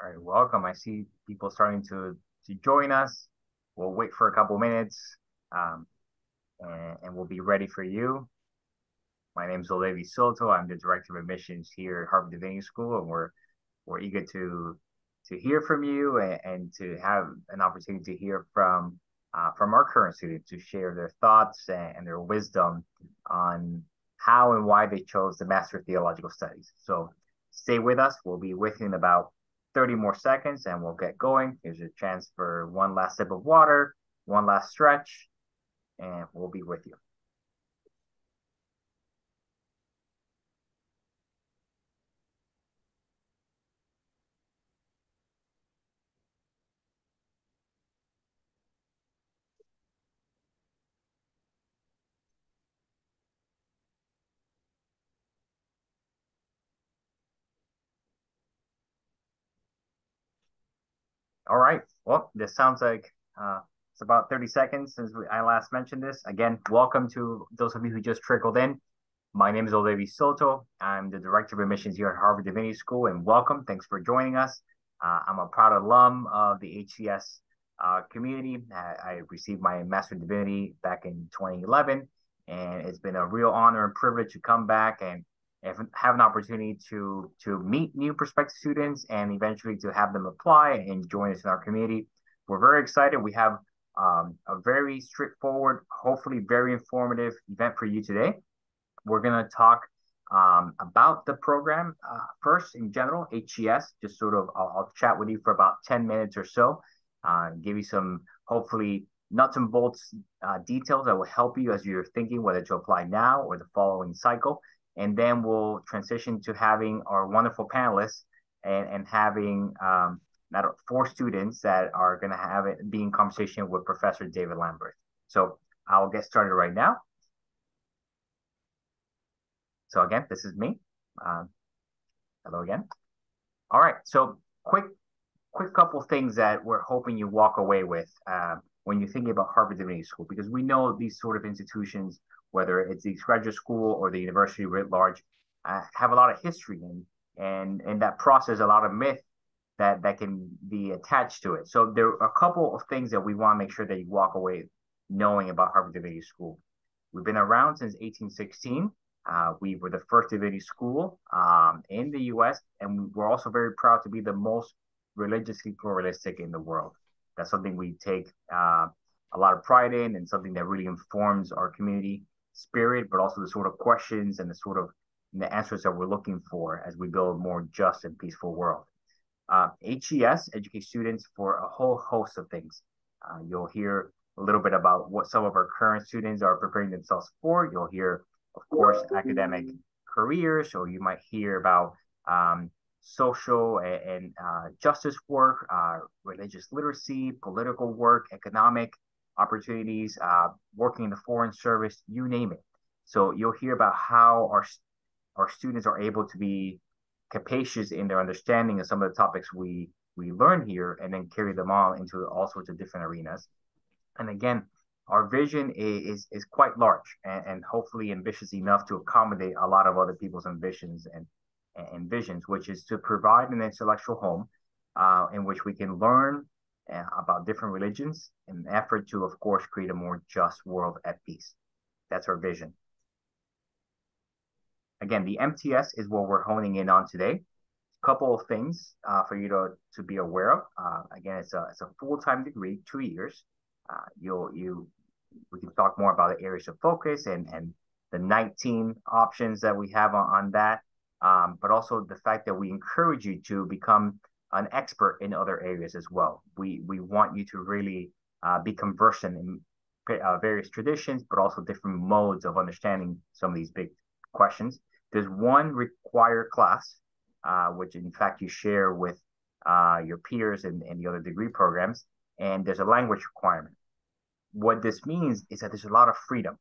All right, welcome. I see people starting to to join us. We'll wait for a couple minutes, um, and, and we'll be ready for you. My name is Olevi Soto. I'm the director of admissions here at Harvard Divinity School, and we're we're eager to to hear from you and, and to have an opportunity to hear from uh, from our current students to share their thoughts and, and their wisdom on how and why they chose the Master of Theological Studies. So stay with us. We'll be with you in about 30 more seconds and we'll get going. Here's a chance for one last sip of water, one last stretch, and we'll be with you. All right. Well, this sounds like uh, it's about 30 seconds since we, I last mentioned this. Again, welcome to those of you who just trickled in. My name is Olevi Soto. I'm the Director of Admissions here at Harvard Divinity School, and welcome. Thanks for joining us. Uh, I'm a proud alum of the HDS uh, community. I, I, received my Master of Divinity back in 2011, and it's been a real honor and privilege to come back and have an opportunity to to meet new prospective students and eventually to have them apply and join us in our community. We're very excited. We have um, a very straightforward, hopefully very informative event for you today. We're going to talk um, about the program uh, first in general, HDS, just sort of, I'll, I'll, chat with you for about 10 minutes or so, uh, give you some hopefully nuts and bolts uh, details that will help you as you're thinking whether to apply now or the following cycle and then we'll transition to having our wonderful panelists and, and having um, not four students that are going to have it be in conversation with Professor David Lamberth. So I'll get started right now. So again, this is me. Um, hello again. All right. So quick, quick couple things that we're hoping you walk away with uh, when you're thinking about Harvard Divinity School, because we know these sort of institutions whether it's the graduate school or the university writ large, uh, have a lot of history and and in that process a lot of myth that that can be attached to it. So there are a couple of things that we want to make sure that you walk away knowing about Harvard Divinity School. We've been around since 1816. Uh, we were the first divinity school um, in the U.S., and we're also very proud to be the most religiously pluralistic in the world. That's something we take uh, a lot of pride in, and something that really informs our community spirit, but also the sort of questions and the sort of the answers that we're looking for as we build a more just and peaceful world. Uh, HDS educates students for a whole host of things. Uh, you'll hear a little bit about what some of our current students are preparing themselves for. You'll hear, of course, academic careers, or you might hear about um, social and, and uh, justice work, uh, religious literacy, political work, economic opportunities, uh, working in the foreign service, you name it. So you'll hear about how our our students are able to be capacious in their understanding of some of the topics we we learn here, and then carry them on into all sorts of different arenas. And again, our vision is is, quite large and, and hopefully ambitious enough to accommodate a lot of other people's ambitions and and visions, which is to provide an intellectual home uh, in which we can learn about different religions in an effort to, of course, create a more just world at peace. That's our vision. Again, the MTS is what we're honing in on today. A couple of things uh, for you to, to be aware of. Uh, again, it's a, it's a full-time degree, two years. Uh, you'll, you, we can talk more about the areas of focus and, and the 19 options that we have on, on that. Um, but also the fact that we encourage you to become an expert in other areas as well. We we want you to really uh, be conversant in uh, various traditions, but also different modes of understanding some of these big questions. There's one required class, uh, which in fact you share with uh, your peers in, in the other degree programs, and there's a language requirement. What this means is that there's a lot of freedom,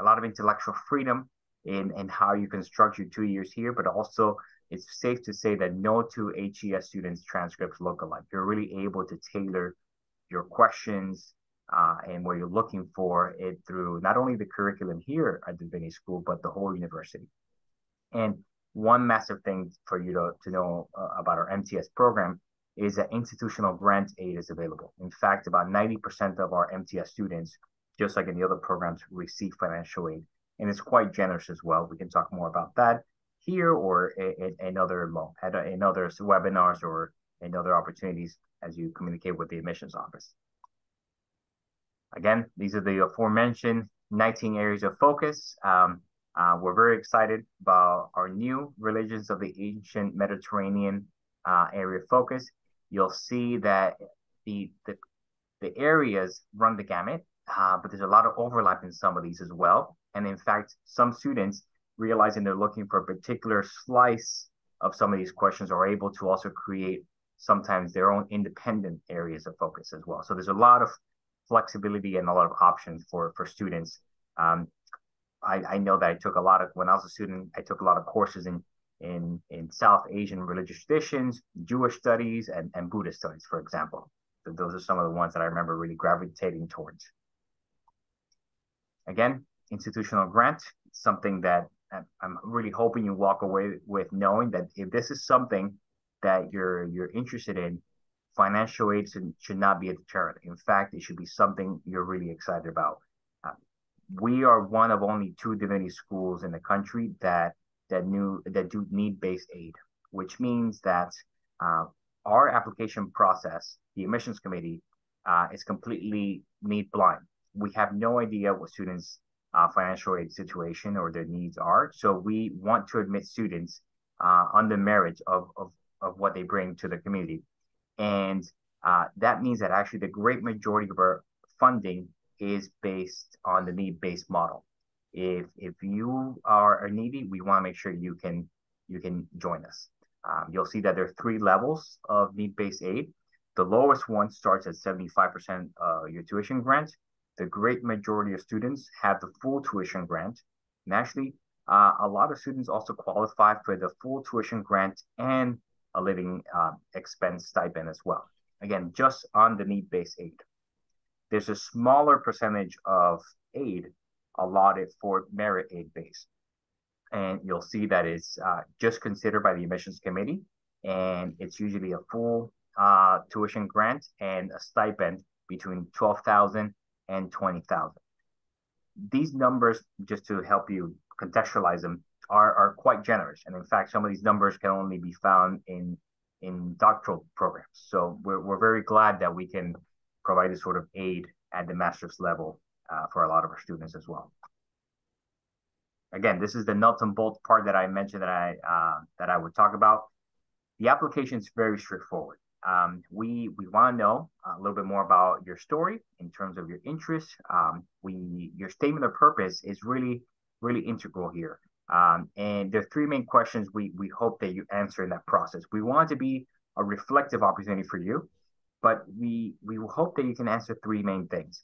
a lot of intellectual freedom in, in how you construct your two years here, but also it's safe to say that no two HDS students' transcripts look alike. You're really able to tailor your questions uh, and what you're looking for it through not only the curriculum here at the Divinity School, but the whole university. And one massive thing for you to, to know uh, about our MTS program is that institutional grant aid is available. In fact, about 90% of our MTS students, just like in the other programs, receive financial aid. And it's quite generous as well. We can talk more about that here or in, in other in other webinars or in other opportunities as you communicate with the admissions office. Again, these are the aforementioned 19 areas of focus. Um, uh, we're very excited about our new religions of the ancient Mediterranean uh, area of focus. You'll see that the, the, the areas run the gamut, uh, but there's a lot of overlap in some of these as well. And in fact, some students realizing they're looking for a particular slice of some of these questions are able to also create sometimes their own independent areas of focus as well. So there's a lot of flexibility and a lot of options for for students. Um, I, I know that I took a lot of when I was a student, I took a lot of courses in in in South Asian religious traditions, Jewish studies, and, and Buddhist studies, for example. So those are some of the ones that I remember really gravitating towards. Again, institutional grant, something that I'm really hoping you walk away with knowing that if this is something that you're you're interested in, financial aid should, not be a deterrent. In fact, it should be something you're really excited about. Uh, we are one of only two divinity schools in the country that that new that do need based aid, which means that uh, our application process, the admissions committee, uh, is completely need blind. We have no idea what students' uh, financial aid situation or their needs are. So we want to admit students uh, on the merit of, of of what they bring to the community. And uh, that means that actually the great majority of our funding is based on the need-based model. If if you are needy, we want to make sure you can you can join us. Um, you'll see that there are three levels of need-based aid. The lowest one starts at 75% uh, your tuition grant. The great majority of students have the full tuition grant. And actually, uh, a lot of students also qualify for the full tuition grant and a living uh, expense stipend as well. Again, just on the need-based aid. There's a smaller percentage of aid allotted for merit aid base. And you'll see that it's uh, just considered by the admissions committee. And it's usually a full uh, tuition grant and a stipend between 12,000 and 20,000. These numbers, just to help you contextualize them, are, are quite generous. And in fact, some of these numbers can only be found in in doctoral programs. So we're, we're very glad that we can provide this sort of aid at the master's level uh, for a lot of our students as well. Again, this is the nuts and bolts part that I mentioned that I uh, that I would talk about. The application is very straightforward. Um, we we want to know a little bit more about your story in terms of your interests. Um, we your statement of purpose is really really integral here. Um, and there are three main questions we, we hope that you answer in that process. We want to be a reflective opportunity for you, but we we hope that you can answer three main things.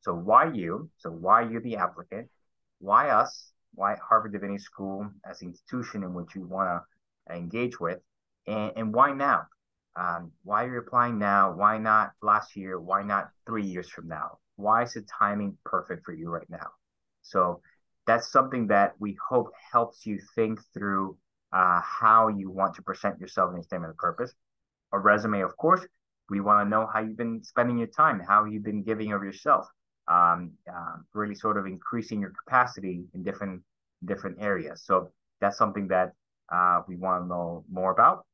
So why you? So why you the applicant? Why us? Why Harvard Divinity School as an institution in which you want to engage with? And, and why now? Um, why are you applying now? Why not last year? Why not three years from now? Why is the timing perfect for you right now? So that's something that we hope helps you think through uh, how you want to present yourself in a statement of purpose. A resume, of course, we want to know how you've been spending your time, how you've been giving of yourself, um, uh, really sort of increasing your capacity in different different areas. So that's something that uh, we want to know more about.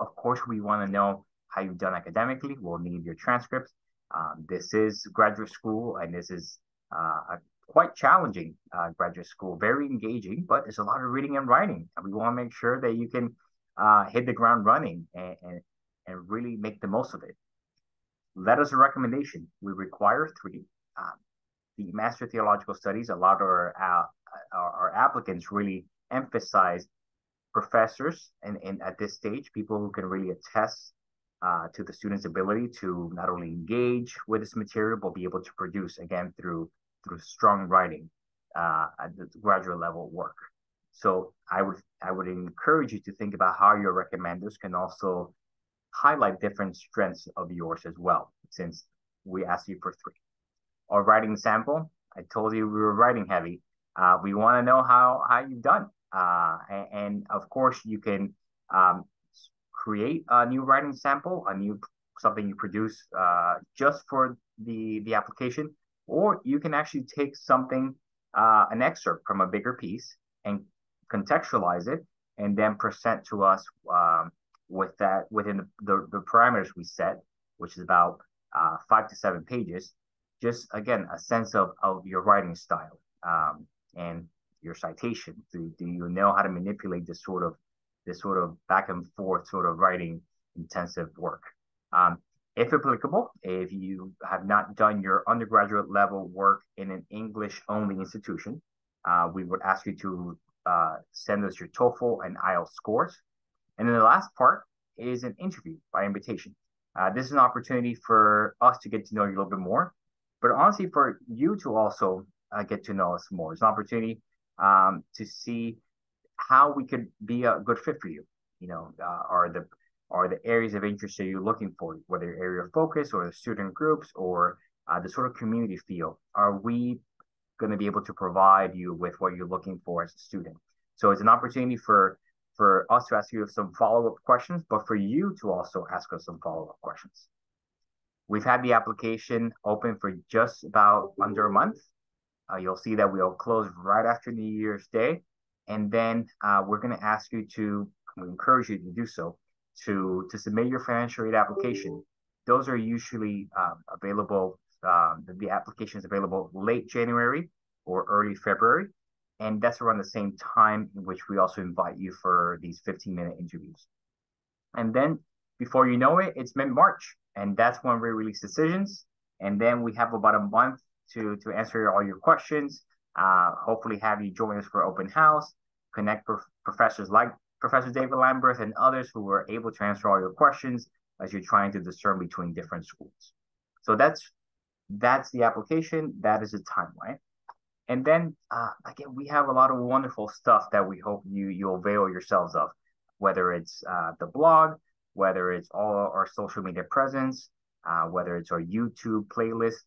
Of course, we want to know how you've done academically. We'll need your transcripts. Um, this is graduate school, and this is uh, a quite challenging uh, graduate school, very engaging, but it's a lot of reading and writing. And we want to make sure that you can uh, hit the ground running and, and, and, really make the most of it. Let us a recommendation. We require three. Um, the Master Theological Studies, a lot of our, uh, our, our applicants really emphasize professors and, and at this stage, people who can really attest uh, to the student's ability to not only engage with this material, but be able to produce again through through strong writing uh, at the graduate level work. So I would I would encourage you to think about how your recommenders can also highlight different strengths of yours as well, since we asked you for three. Our writing sample, I told you we were writing heavy. Uh, we want to know how how you've done, uh, and, and, of course you can um, create a new writing sample, a new something you produce uh, just for the the application, or you can actually take something, uh, an excerpt from a bigger piece, and contextualize it, and then present to us um, with that within the, the, the, parameters we set, which is about uh, five to seven pages. Just again, a sense of of your writing style um, and your citation. Do, do you know how to manipulate this sort of this sort of back and forth sort of writing intensive work? Um, if applicable, if you have not done your undergraduate level work in an English only institution, uh, we would ask you to uh, send us your TOEFL and IELTS scores. And then the last part is an interview by invitation. Uh, this is an opportunity for us to get to know you a little bit more, but honestly, for you to also uh, get to know us more. It's an opportunity um, to see how we could be a good fit for you. You know, uh, are the are the areas of interest that you're looking for, whether area of focus or the student groups or uh, the sort of community feel? Are we going to be able to provide you with what you're looking for as a student? So it's an opportunity for for us to ask you some follow up questions, but for you to also ask us some follow up questions. We've had the application open for just about under a month. Uh, you'll see that we'll close right after New Year's Day. And then uh, we're going to ask you to, we encourage you to do so, to to submit your financial aid application. Those are usually um, available. Um, the, the application is available late January or early February, and that's around the same time in which we also invite you for these 15 minute interviews. And then before you know it, it's mid March, and that's when we release decisions. And then we have about a month to to answer all your questions. Uh, hopefully, have you join us for open house, connect prof- professors like Professor David Lamberth and others who were able to answer all your questions as you're trying to discern between different schools. So that's that's the application. That is the timeline. And then uh, again, we have a lot of wonderful stuff that we hope you you avail yourselves of, whether it's uh, the blog, whether it's all our social media presence, uh, whether it's our YouTube playlist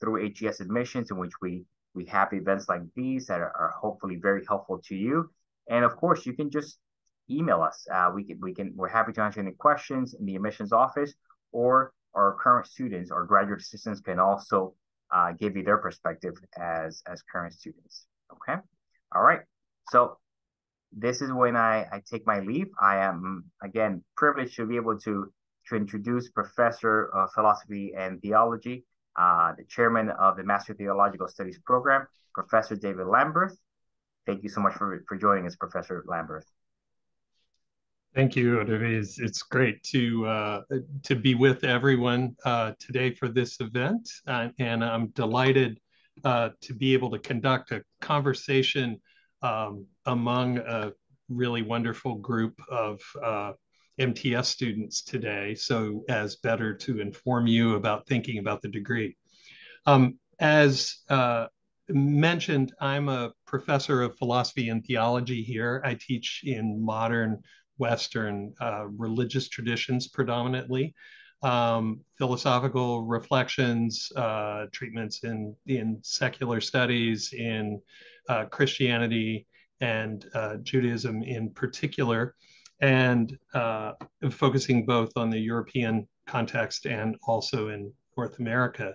through HDS admissions, in which we we have events like these that are, are hopefully very helpful to you. And of course, you can just email us. Uh, we can we can we're happy to answer any questions in the admissions office, or our current students or graduate assistants can also uh, give you their perspective as as current students. Okay, all right. So this is when I I take my leave. I am again privileged to be able to to introduce Professor of Philosophy and Theology, uh, the chairman of the Master Theological Studies program, Professor David Lamberth. Thank you so much for, for joining us, Professor Lamberth. Thank you. Is it's great to uh, to be with everyone uh, today for this event, uh, and I'm delighted uh, to be able to conduct a conversation um, among a really wonderful group of uh, MTS students today, so as better to inform you about thinking about the degree. Um, as uh, mentioned, I'm a professor of philosophy and theology here. I teach in modern Western uh, religious traditions predominantly, um, philosophical reflections, uh, treatments in, in secular studies, in uh, Christianity and uh, Judaism in particular, and uh, focusing both on the European context and also in North America.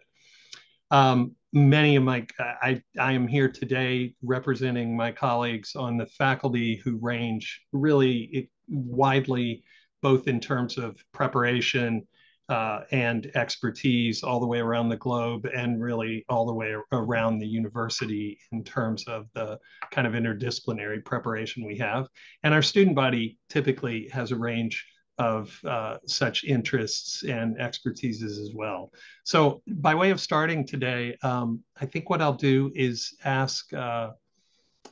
Um, many of my, I, I am here today representing my colleagues on the faculty who range really widely, both in terms of preparation uh, and expertise all the way around the globe and really all the way around the university in terms of the kind of interdisciplinary preparation we have. And our student body typically has a range of uh, such interests and expertises as well. So by way of starting today, um, I think what I'll do is ask uh,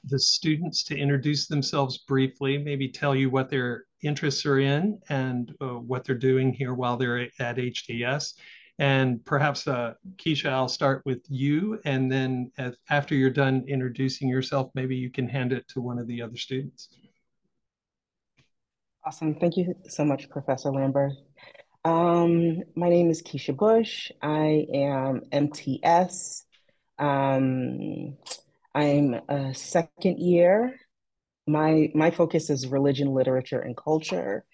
the students to introduce themselves briefly, maybe tell you what their interests are in and uh, what they're doing here while they're at HDS. And perhaps, uh, Keisha, I'll start with you. And then as, after you're done introducing yourself, maybe you can hand it to one of the other students. Awesome. Thank you so much, Professor Lamberth. Um, my name is Keisha Bush. I am MTS. Um, I'm a second year. My my focus is religion, literature, and culture.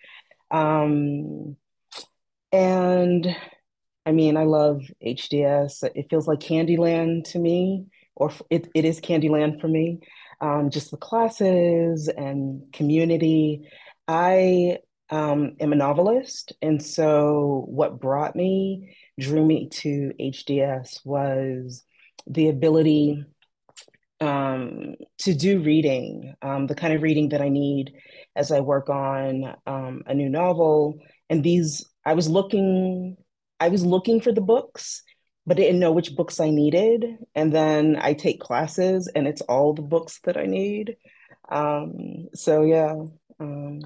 Um, and I mean, I love HDS. It feels like Candyland to me, or it, it is Candyland for me. Um, just the classes and community. I um, am a novelist, and so what brought me, drew me to HDS was the ability um, to do reading, um, the kind of reading that I need as I work on um, a new novel. And these, I was looking, I was looking for the books, but I didn't know which books I needed. And then I take classes, and it's all the books that I need. Um, so yeah, um,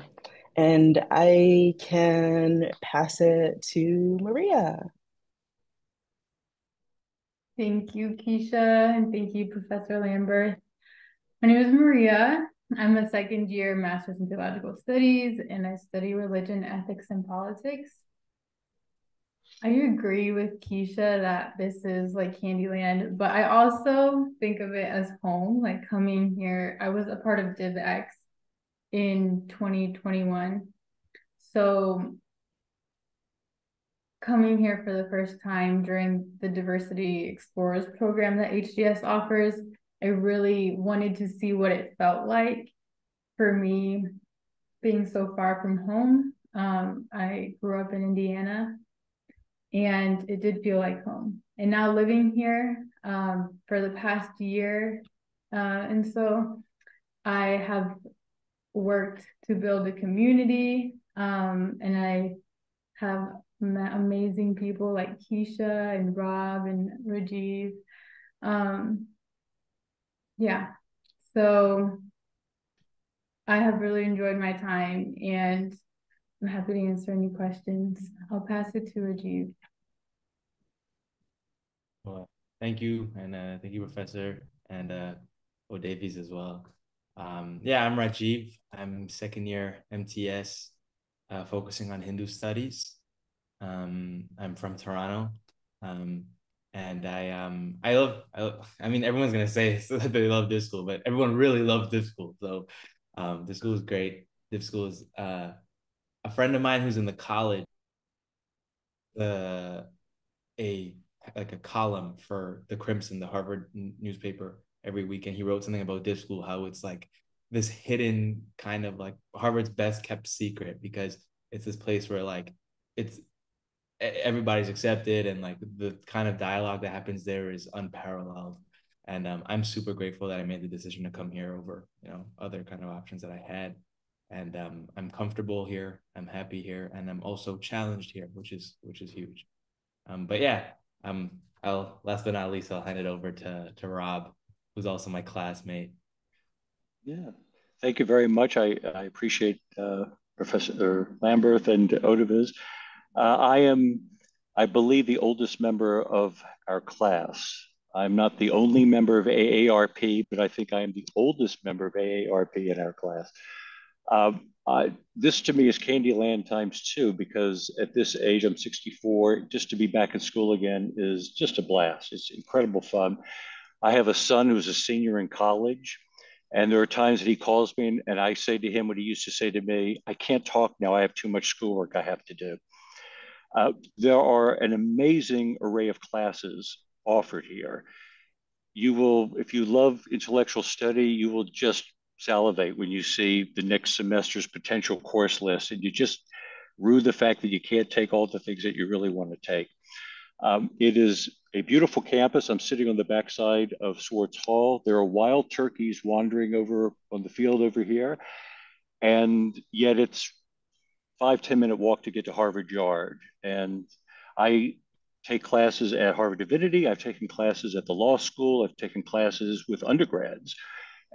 and I can pass it to Maria. Thank you, Keisha, and thank you, Professor Lamberth. My name is Maria. I'm a second year Master's in Theological Studies, and I study religion, ethics, and politics. I agree with Keisha that this is like Candyland, but I also think of it as home, like coming here. I was a part of DivX in 2021. So coming here for the first time during the Diversity Explorers program that HDS offers, I really wanted to see what it felt like for me being so far from home. Um, I grew up in Indiana and it did feel like home. And now living here um, for the past year, uh, and so I have worked to build a community um, and I have met amazing people like Keisha and Rob and Rajiv. Um, yeah, so I have really enjoyed my time and I'm happy to answer any questions. I'll pass it to Rajiv. Well, thank you, and uh, thank you, Professor, and uh, as well. Um, yeah, I'm Rajiv. I'm second year MTS, uh, focusing on Hindu studies. Um, I'm from Toronto. Um, and I um I love I, I mean everyone's gonna say that they love this school, but everyone really loves this school. So um this school is great. This school is uh a friend of mine who's in the college the uh, a like a column for the Crimson, the Harvard newspaper every week, and he wrote something about this school, how it's like this hidden kind of like Harvard's best kept secret because it's this place where like it's everybody's accepted and like the kind of dialogue that happens there is unparalleled. And um, i'm super grateful that i made the decision to come here over you know other kind of options that i had. And um, i'm comfortable here i'm happy here and i'm also challenged here which is which is huge. Um, but yeah um i'll last but not least i'll hand it over to to rob who's also my classmate. Yeah. Thank you very much. I i appreciate uh, professor lamberth and odaviz uh, I am, I believe, the oldest member of our class. I'm not the only member of AARP, but I think I am the oldest member of AARP in our class. Um, I, this to me is Candyland times two because at this age, I'm 64. Just to be back in school again is just a blast. It's incredible fun. I have a son who's a senior in college. And there are times that he calls me and I say to him what he used to say to me I can't talk now. I have too much schoolwork I have to do. Uh, there are an amazing array of classes offered here. You will, if you love intellectual study, you will just salivate when you see the next semester's potential course list, and you just rue the fact that you can't take all the things that you really want to take. Um, it is a beautiful campus. I'm sitting on the backside of Swartz Hall. There are wild turkeys wandering over on the field over here, and yet it's five ten minute walk to get to Harvard Yard. And I take classes at Harvard Divinity. I've taken classes at the law school. I've taken classes with undergrads.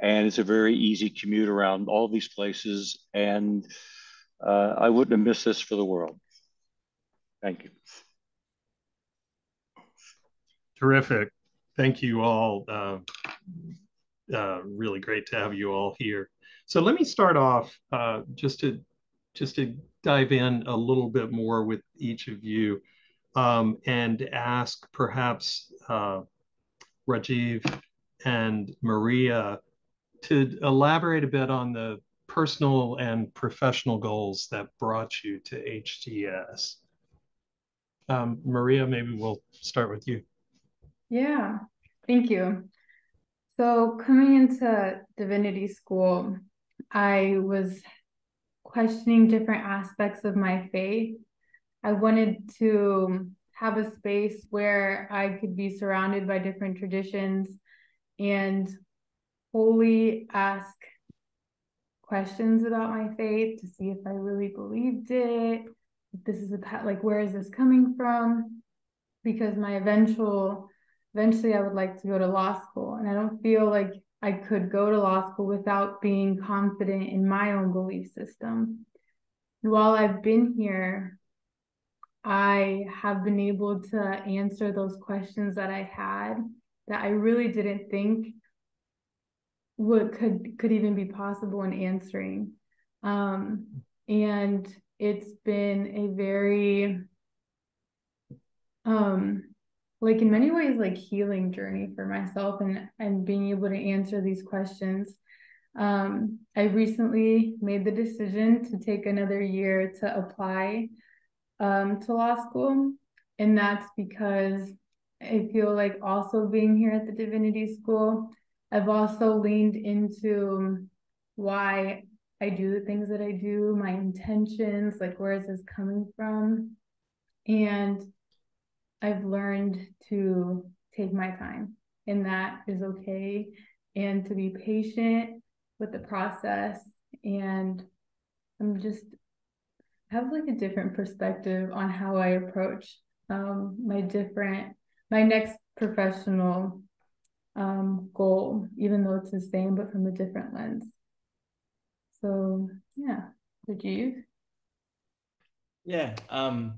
And it's a very easy commute around all these places. And uh, I wouldn't have missed this for the world. Thank you. Terrific. Thank you all. Uh, uh, really great to have you all here. So let me start off uh, just to just to dive in a little bit more with each of you um, and ask perhaps uh, Rajiv and Maria to elaborate a bit on the personal and professional goals that brought you to HDS. Um, Maria, maybe we'll start with you. Yeah, thank you. So coming into divinity school, I was questioning different aspects of my faith. I wanted to have a space where I could be surrounded by different traditions and wholly ask questions about my faith to see if I really believed it. If this is a like where is this coming from? Because my eventual eventually I would like to go to law school and I don't feel like I could go to law school without being confident in my own belief system. while I've been here, I have been able to answer those questions that I had that I really didn't think what could could even be possible in answering. Um, and it's been a very um like in many ways like healing journey for myself and and being able to answer these questions. Um, i recently made the decision to take another year to apply um, to law school. And that's because i feel like also being here at the divinity school i've also leaned into why i do the things that i do my intentions like where is this coming from? And I've learned to take my time, and that is okay, and to be patient with the process. And I'm just have like a different perspective on how I approach um, my different, my next professional um, goal, even though it's the same, but from a different lens. So yeah, did you? Yeah. Um,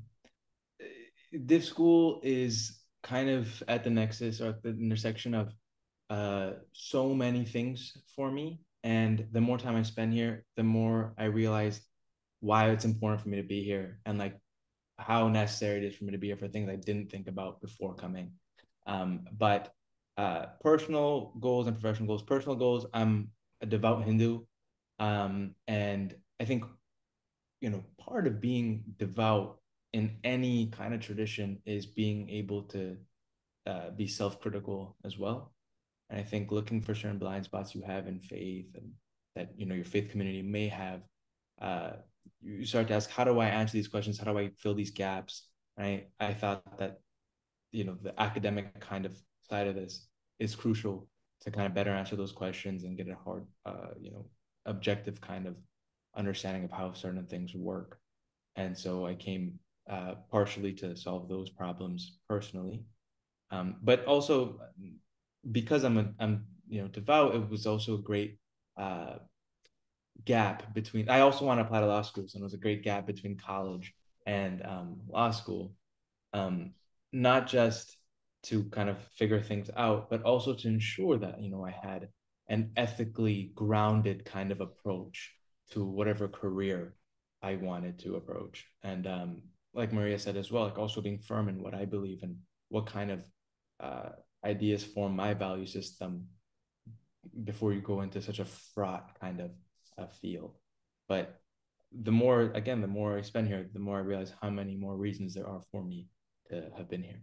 Div School is kind of at the nexus or at the intersection of uh, so many things for me. And the more time I spend here, the more I realize why it's important for me to be here and like how necessary it is for me to be here for things I didn't think about before coming. Um, but uh, personal goals and professional goals. Personal goals, I'm a devout Hindu. Um, and I think, you know, part of being devout in any kind of tradition is being able to uh, be self-critical as well. And i think looking for certain blind spots you have in faith and that you know your faith community may have uh, you start to ask how do i answer these questions? How do i fill these gaps? Right i thought that you know the academic kind of side of this is crucial to kind of better answer those questions and get a hard uh, you know objective kind of understanding of how certain things work. And so i came uh, partially to solve those problems personally, um, but also because I'm a, I'm you know devout. It was also a great uh, gap between. I also want to apply to law school, so it was a great gap between college and um, law school, um, not just to kind of figure things out, but also to ensure that you know I had an ethically grounded kind of approach to whatever career I wanted to approach. And um, like Maria said as well, like also being firm in what I believe and what kind of uh, ideas form my value system before you go into such a fraught kind of uh, field. But the more, again, the more I spend here, the more I realize how many more reasons there are for me to have been here.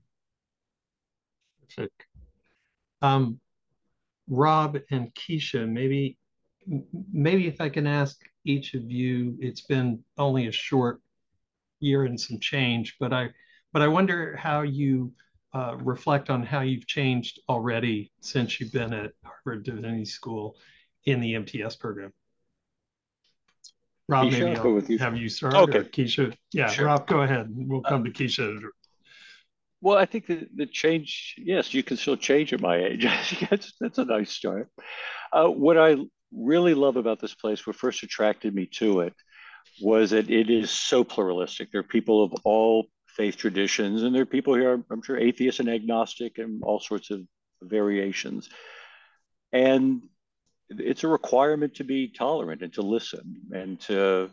Perfect. Um, Rob and Keisha, maybe, maybe if I can ask each of you, it's been only a short year and some change. But I, but I wonder how you uh, reflect on how you've changed already since you've been at Harvard Divinity School in the MTS program. Rob, Keisha, maybe I'll with you. have you start. Okay. Keisha, yeah, sure. Rob, go ahead. We'll come uh, to Keisha. Well, I think the, the change, yes, you can still change at my age. that's, that's a nice start. Uh, what I really love about this place, what first attracted me to it, was that it is so pluralistic. There are people of all faith traditions, and there are people here, I'm sure, atheists and agnostic and all sorts of variations. And it's a requirement to be tolerant and to listen and to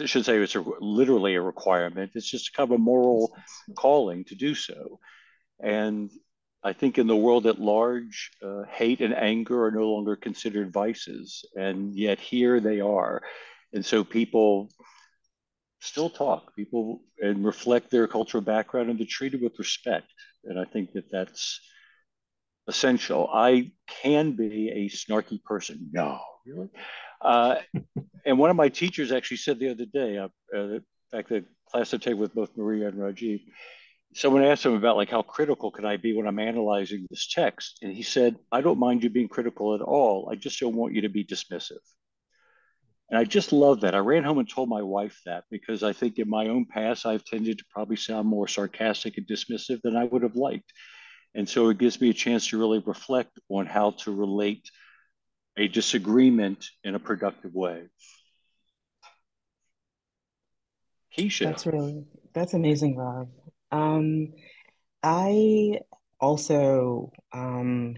I should say it's a, literally a requirement. It's just kind of a moral calling to do so. And I think in the world at large, uh, hate and anger are no longer considered vices, and yet here they are. And so people still talk, people and reflect their cultural background and they're treated with respect. And I think that that's essential. I can be a snarky person. No, really. Uh, and one of my teachers actually said the other day, uh, uh, in fact, the class I take with both Maria and Rajiv, someone asked him about like how critical can I be when I'm analyzing this text, and he said, "I don't mind you being critical at all. I just don't want you to be dismissive." And I just love that. I ran home and told my wife that because I think in my own past I've tended to probably sound more sarcastic and dismissive than I would have liked. And so it gives me a chance to really reflect on how to relate a disagreement in a productive way. Keisha. That's really that's amazing, Rob. Um, I also um,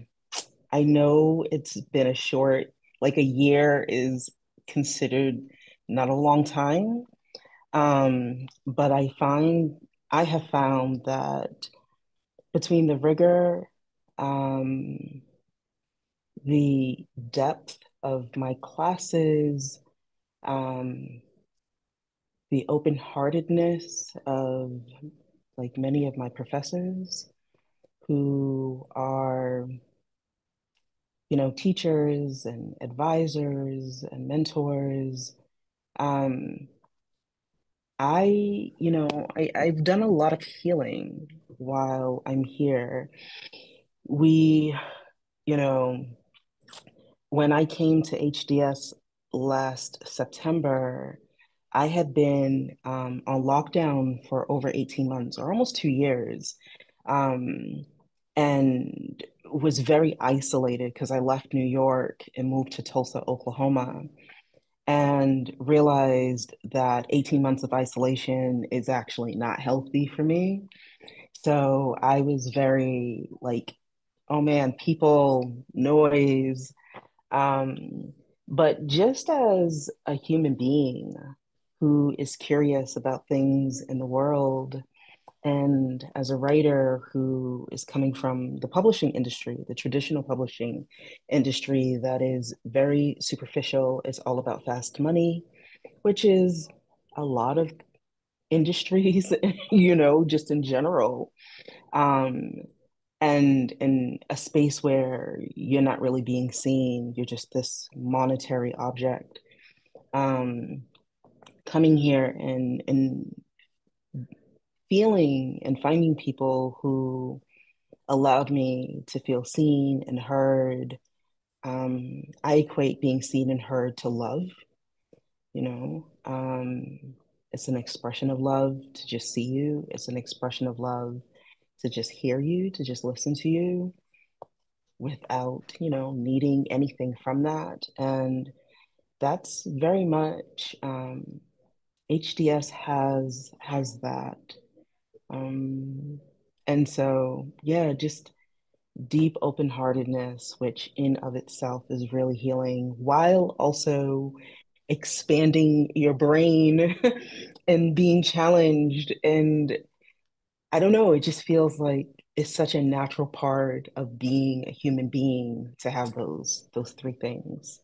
I know it's been a short, like a year is considered not a long time. Um, but I find I have found that between the rigor, um, the depth of my classes, um, the open-heartedness of like many of my professors who are, you know, teachers and advisors and mentors. Um, I, you know, I, I've done a lot of healing while I'm here. We, you know, when I came to HDS last September, I had been um, on lockdown for over 18 months or almost two years. Um, and was very isolated because I left New York and moved to Tulsa, Oklahoma, and realized that 18 months of isolation is actually not healthy for me. So I was very like, oh man, people, noise. Um, but just as a human being who is curious about things in the world, and as a writer who is coming from the publishing industry, the traditional publishing industry that is very superficial, it's all about fast money, which is a lot of industries, you know, just in general. Um, and in a space where you're not really being seen, you're just this monetary object. Um, coming here and and feeling and finding people who allowed me to feel seen and heard. Um, I equate being seen and heard to love. You know, um, it's an expression of love to just see you. It's an expression of love to just hear you, to just listen to you without, you know, needing anything from that. And that's very much um, HDS has has that. Um, and so, yeah, just deep open heartedness, which in of itself is really healing, while also expanding your brain and being challenged. And I don't know, it just feels like it's such a natural part of being a human being to have those those three things.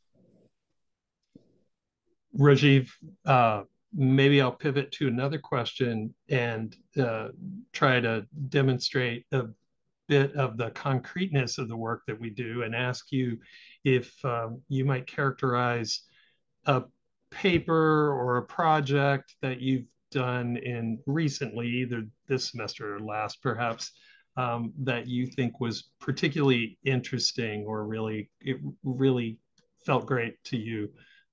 Rajiv, uh, maybe I'll pivot to another question and uh, try to demonstrate a bit of the concreteness of the work that we do and ask you if um, you might characterize a paper or a project that you've done in recently, either this semester or last perhaps, um, that you think was particularly interesting or really, it really felt great to you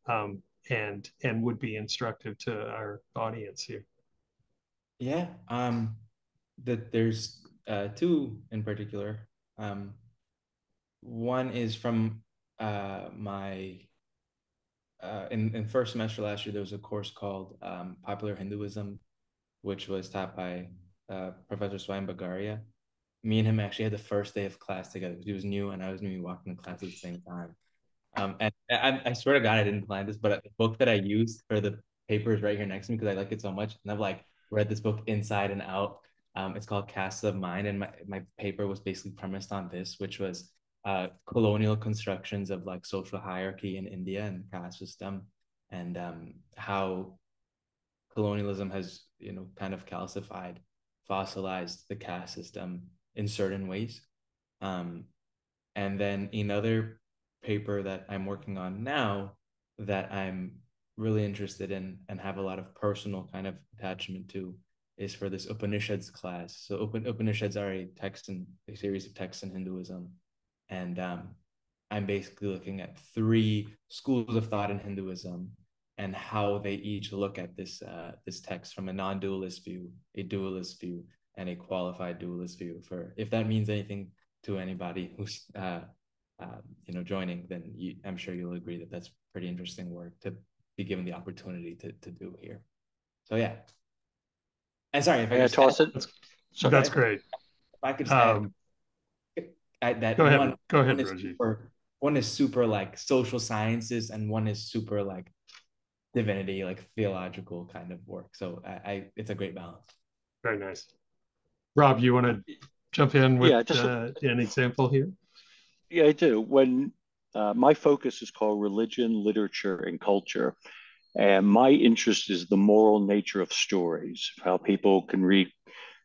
um, and and would be instructive to our audience here. Yeah um that there's uh two in particular. Um one is from uh my uh in, in first semester last year there was a course called um, popular hinduism which was taught by uh, professor Swayam Bagaria. Me and him actually had the first day of class together he was new and i was new walking to class at the same time um, and I, I swear to God, I didn't plan this, but the book that I used for the paper is right here next to me because I like it so much. And I've like read this book inside and out. Um, it's called Castes of Mind, and my my paper was basically premised on this, which was uh, colonial constructions of like social hierarchy in India and caste system, and um, how colonialism has you know kind of calcified, fossilized the caste system in certain ways. Um, and then another paper that I'm working on now that I'm really interested in and have a lot of personal kind of attachment to is for this Upanishads class. So Upin- Upanishads are a text in a series of texts in Hinduism, and um, I'm basically looking at three schools of thought in Hinduism and how they each look at this uh, this text from a non-dualist view, a dualist view, and a qualified dualist view. For if that means anything to anybody who's uh, uh, you know joining, then you, I'm sure you'll agree that that's pretty interesting work to be given the opportunity to to do here. So yeah, and sorry if I, I toss it. That's, that's great. If I could just Um, add, that go ahead. one, Go ahead, one is super, one is super like social sciences, and one is super like divinity, like theological kind of work. So I, I it's a great balance. Very nice. Rob, you want to jump in with Yeah, just uh, an example here? Yeah, I do. When uh, my focus is called religion, literature, and culture, and my interest is the moral nature of stories, how people can read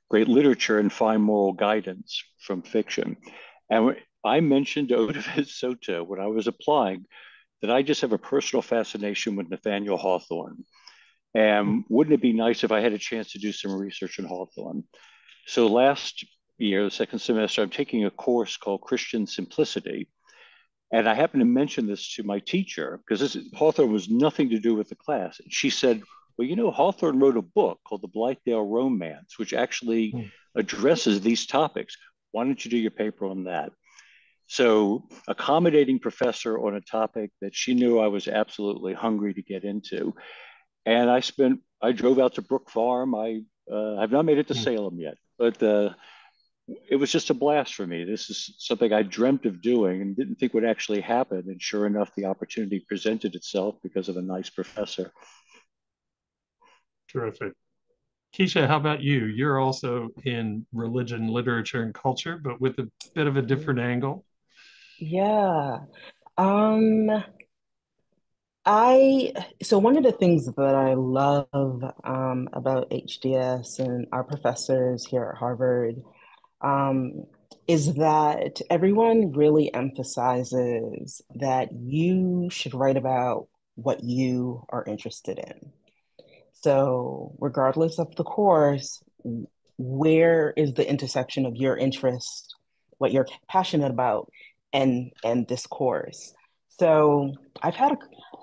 great literature and find moral guidance from fiction. And I mentioned to Odavis Soto when I was applying that I just have a personal fascination with Nathaniel Hawthorne. And wouldn't it be nice if I had a chance to do some research on Hawthorne? So last year, the second semester, I'm taking a course called Christian Simplicity. And I happened to mention this to my teacher because this Hawthorne was nothing to do with the class. And she said, Well, you know, Hawthorne wrote a book called The Blithedale Romance, which actually Hmm. addresses these topics. Why don't you do your paper on that? So, accommodating professor on a topic that she knew I was absolutely hungry to get into. And I spent, I drove out to Brook Farm. I uh, have not made it to Hmm. Salem yet, but uh, it was just a blast for me. This is something I dreamt of doing and didn't think would actually happen. And sure enough, the opportunity presented itself because of a nice professor. Terrific. Keisha, how about you? You're also in religion, literature, and culture, but with a bit of a different angle. Yeah. Um, I so one of the things that I love um, about HDS and our professors here at Harvard um, is that everyone really emphasizes that you should write about what you are interested in. So, regardless of the course, where is the intersection of your interest, what you're passionate about, and and this course? So, I've had a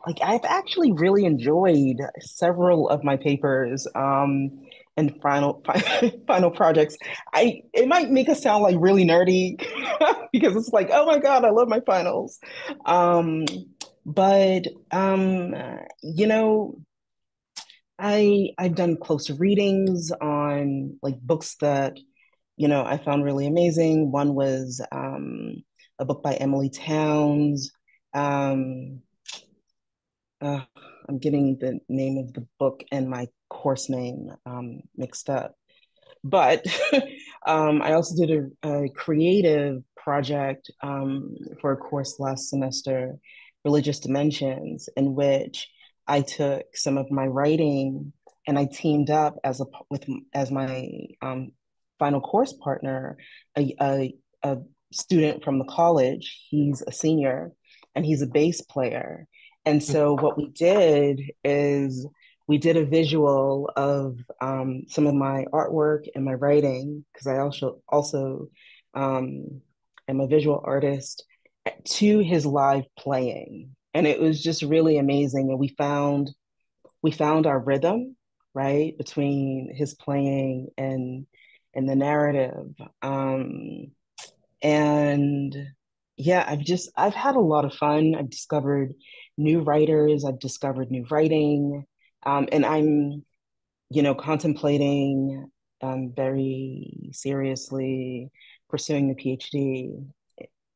like I've actually really enjoyed several of my papers um, and final final projects. I it might make us sound like really nerdy because it's like, oh my God, I love my finals. Um, but um, you know, I I've done close readings on like books that you know I found really amazing. One was um, a book by Emilie Townes. Um, uh, I'm getting the name of the book and my course name um, mixed up. But um, I also did a, a creative project um, for a course last semester, Religious Dimensions, in which I took some of my writing and I teamed up as a with as my um, final course partner, a, a, a student from the college. He's a senior and he's a bass player. And so what we did is we did a visual of um, some of my artwork and my writing because I also also um, am a visual artist to his live playing, and it was just really amazing. And we found we found our rhythm right between his playing and and the narrative. Um, and yeah, I've just I've had a lot of fun. I've discovered new writers. I've discovered new writing. Um, and I'm, you know, contemplating um, very seriously pursuing the PhD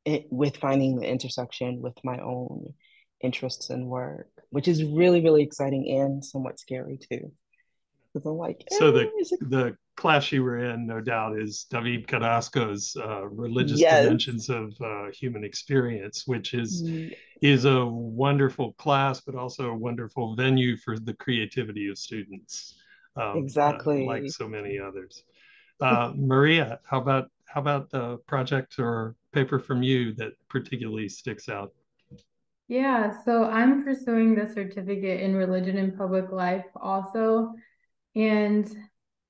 it, with finding the intersection with my own interests and work, which is really, really exciting and somewhat scary too. because I'm like, so the eh, the class you were in, no doubt, is David Carrasco's uh, religious yes. dimensions of uh, human experience, which is Yes. is a wonderful class, but also a wonderful venue for the creativity of students, um, uh, Exactly. like so many others. Uh, Maria, how about how about the project or paper from you that particularly sticks out? Yeah, so I'm pursuing the certificate in religion and public life also. And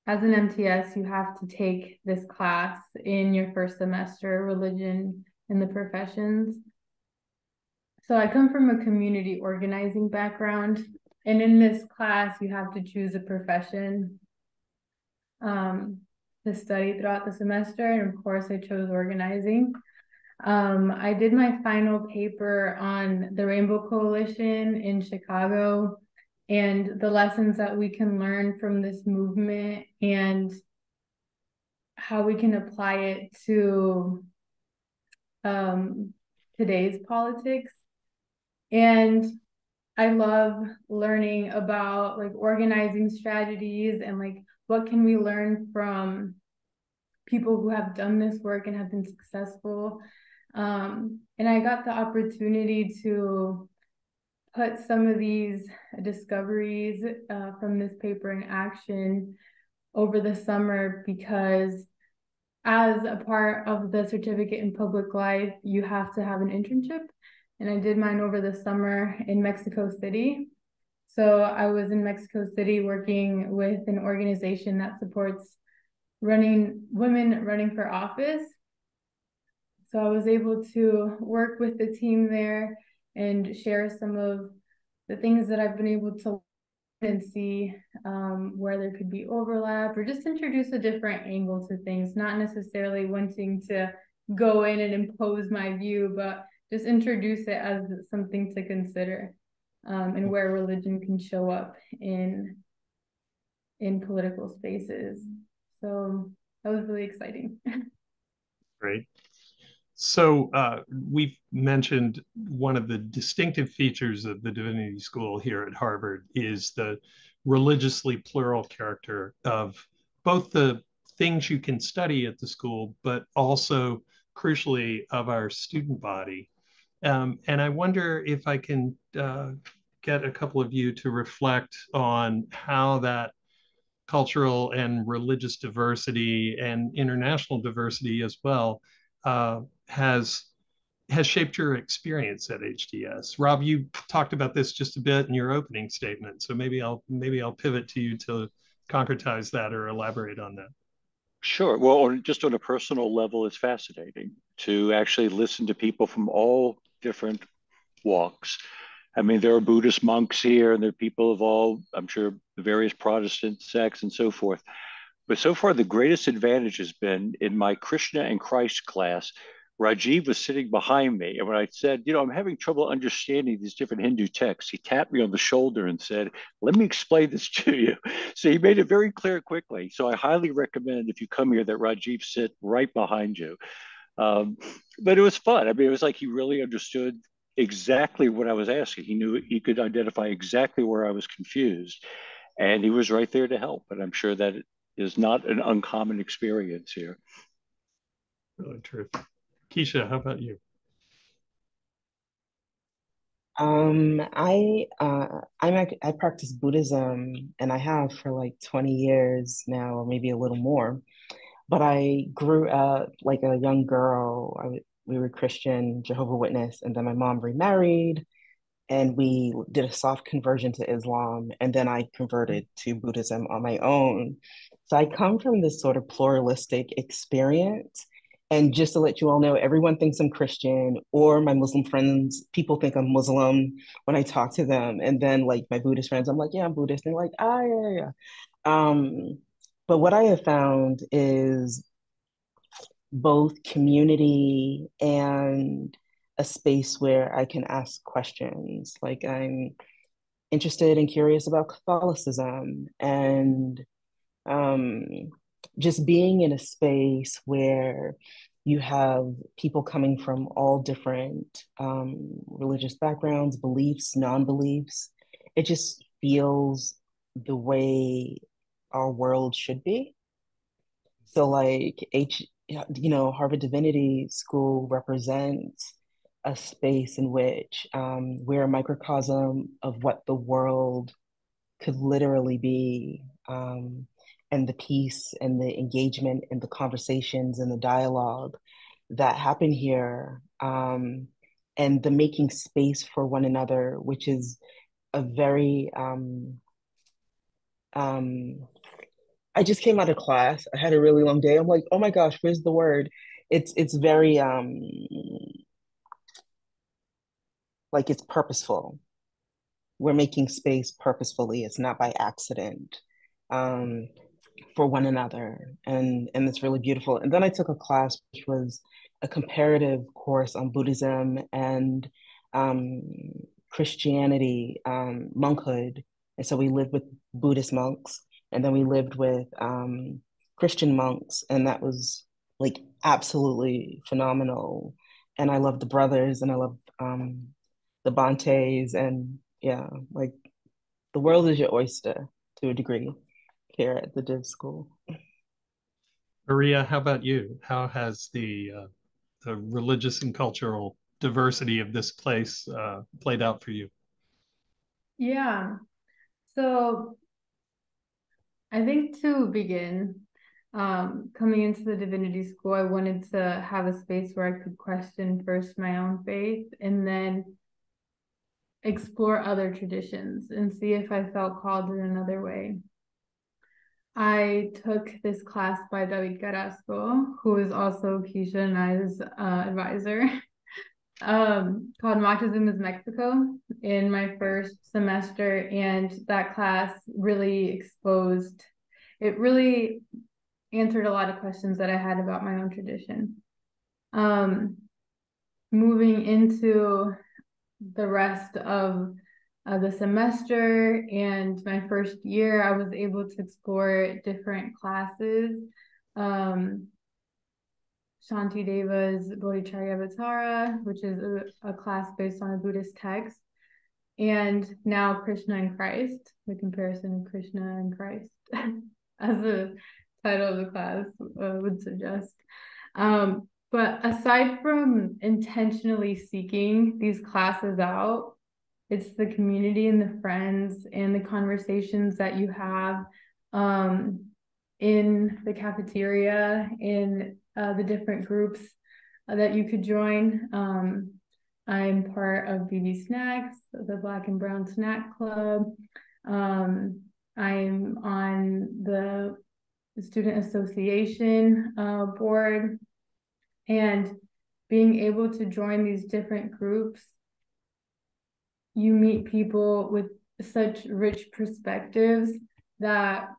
as an MTS, you have to take this class in your first semester, religion and the professions. So I come from a community organizing background, and in this class, you have to choose a profession um, to study throughout the semester. And of course, I chose organizing. Um, I did my final paper on the Rainbow Coalition in Chicago and the lessons that we can learn from this movement and how we can apply it to um, today's politics. And I love learning about like organizing strategies and like what can we learn from people who have done this work and have been successful. Um, and I got the opportunity to put some of these discoveries uh, from this paper in action over the summer because as a part of the certificate in public life, you have to have an internship. And I did mine over the summer in Mexico City. So I was in Mexico City working with an organization that supports running women running for office. So I was able to work with the team there and share some of the things that I've been able to and see um, where there could be overlap or just introduce a different angle to things, not necessarily wanting to go in and impose my view, but just introduce it as something to consider um, and where religion can show up in in political spaces. So that was really exciting. Great. So uh, we've mentioned one of the distinctive features of the Divinity School here at Harvard is the religiously plural character of both the things you can study at the school, but also crucially of our student body. Um, and I wonder if I can uh, get a couple of you to reflect on how that cultural and religious diversity and international diversity as well uh, has has shaped your experience at HDS. Rob, you talked about this just a bit in your opening statement, so maybe I'll maybe I'll pivot to you to concretize that or elaborate on that. Sure. Well, just on a personal level, it's fascinating to actually listen to people from all different walks. I mean, there are Buddhist monks here, and there are people of all, I'm sure, the various Protestant sects and so forth. But so far, the greatest advantage has been in my Krishna and Christ class. Rajiv was sitting behind me. And when I said, you know, I'm having trouble understanding these different Hindu texts, he tapped me on the shoulder and said, let me explain this to you. So he made it very clear quickly. So I highly recommend if you come here that Rajiv sit right behind you. Um, but it was fun. I mean, it was like he really understood exactly what I was asking. He knew he could identify exactly where I was confused. And he was right there to help. And I'm sure that is not an uncommon experience here. Really true. Keisha, how about you? Um, I uh, I'm I practice Buddhism and I have for like 20 years now, or maybe a little more. But I grew up like a young girl. I, we were Christian, Jehovah Witness, and then my mom remarried, and we did a soft conversion to Islam, and then I converted to Buddhism on my own. So I come from this sort of pluralistic experience. And just to let you all know, everyone thinks I'm Christian, or my Muslim friends, people think I'm Muslim when I talk to them. And then, like my Buddhist friends, I'm like, yeah, I'm Buddhist. And like, ah, yeah, yeah. Um, but what I have found is both community and a space where I can ask questions. Like I'm interested and curious about Catholicism and um, just being in a space where you have people coming from all different um, religious backgrounds, beliefs, non beliefs. It just feels the way our world should be. So like H, you know, Harvard Divinity School represents a space in which um, we're a microcosm of what the world could literally be. Um, and the peace and the engagement and the conversations and the dialogue that happen here um, and the making space for one another, which is a very um, um, I just came out of class. I had a really long day. I'm like, oh my gosh, where's the word? It's it's very um like it's purposeful. We're making space purposefully. It's not by accident. Um for one another and and it's really beautiful. And then i took a class which was a comparative course on buddhism and um, christianity um, monkhood. And so we lived with buddhist monks and then we lived with um, christian monks and that was like absolutely phenomenal. And i love the brothers and i love um, the Bhantes and yeah like the world is your oyster to a degree here at the Div School. Maria, how about you? How has the uh, the religious and cultural diversity of this place uh, played out for you? Yeah, so I think to begin, um, coming into the divinity school, I wanted to have a space where I could question first my own faith and then explore other traditions and see if I felt called in another way. I took this class by David Carrasco, who is also Keisha and I's uh, advisor, um, called is Mexico in my first semester. And that class really exposed, it really answered a lot of questions that I had about my own tradition. Um, moving into the rest of uh, the semester and my first year, I was able to explore different classes. Um, Shantideva's Bodhicharyavatara, which is a, a, class based on a Buddhist text, and now Krishna and Christ, the comparison of Krishna and Christ, as the title of the class uh, would suggest. Um, but aside from intentionally seeking these classes out, it's the community and the friends and the conversations that you have um, in the cafeteria, in uh, the different groups that you could join. Um, I'm part of BB Snacks, the Black and Brown Snack Club. Um, I'm on the Student Association uh, board. And being able to join these different groups you meet people with such rich perspectives that